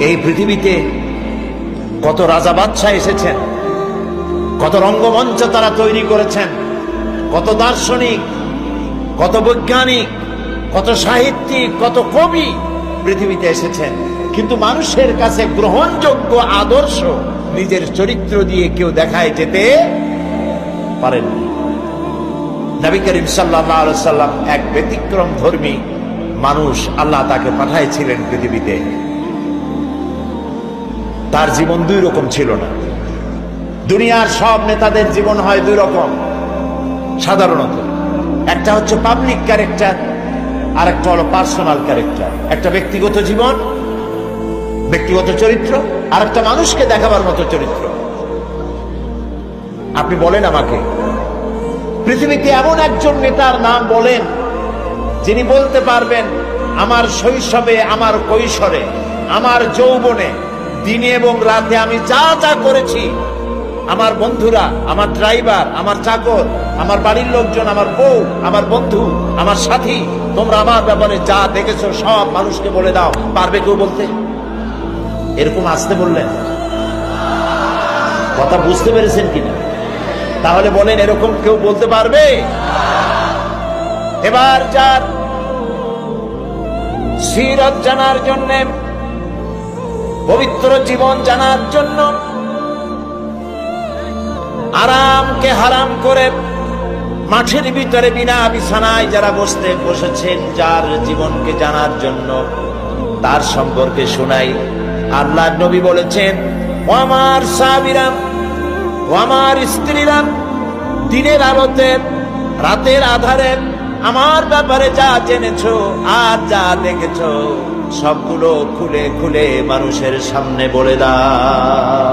এই পৃথিবীতে কত রাজা বাদশাহ এসেছেন, কত রঙ্গমঞ্চ তারা তৈরি করেছেন, কত দার্শনিক, কত বৈজ্ঞানিক, কত সাহিত্যিক, কত কবি পৃথিবীতে এসেছেন। কিন্তু মানুষের কাছে গ্রহণযোগ্য আদর্শ নিজের চরিত্র দিয়ে কেউ দেখায় যেতে পারেন নবী করিম সাল্লাহ সাল্লাম এক ব্যতিক্রম ধর্মী মানুষ আল্লাহ তাকে পাঠাইছিলেন পৃথিবীতে। তার জীবন দুই রকম ছিল না। দুনিয়ার সব নেতাদের জীবন হয় দুই রকম। সাধারণত একটা হচ্ছে পাবলিক ক্যারেক্টার আর একটা হলো পার্সোনাল ক্যারেক্টার একটা ব্যক্তিগত জীবন, ব্যক্তিগত চরিত্র, আর একটা মানুষকে দেখাবার মতো চরিত্র। আপনি বলেন আমাকে, পৃথিবীতে এমন একজন নেতার নাম বলেন, যিনি বলতে পারবেন, আমার শৈশবে, আমার কৈশোরে, আমার যৌবনে দিনে এবং রাতে আমি যা যা করেছি, আমার বন্ধুরা, আমার ড্রাইভার, আমার চাকর, আমার বাড়ির লোকজন, আমার বউ, আমার বন্ধু, আমার সাথী, তোমরা আমার ব্যাপারে যা দেখেছ, সব মানুষকে বলে দাও। পারবে কেউ বলতে? এরকম আসতে বললেন। কথা বুঝতে পেরেছেন কিনা? তাহলে বলেন, এরকম কেউ বলতে পারবে? এবার যার সিরত জানার জন্য পবিত্র জীবন জানার জন্য আরামকে হারাম করে মাঠের ভিতরে বিনা বিছানায় যারা বসতে বসেছেন, যার জীবনকে জানার জন্য তার সম্পর্কে শোনাই। আল্লাহ নবী বলেছেন, ও আমার সাবিরাম ও আমার স্ত্রীরা, দিনের আলোতে, রাতের আধারে আমার ব্যাপারে যা জেনেছো আর যা দেখেছ সবগুলো খুলে খুলে মানুষের সামনে বলে দাও।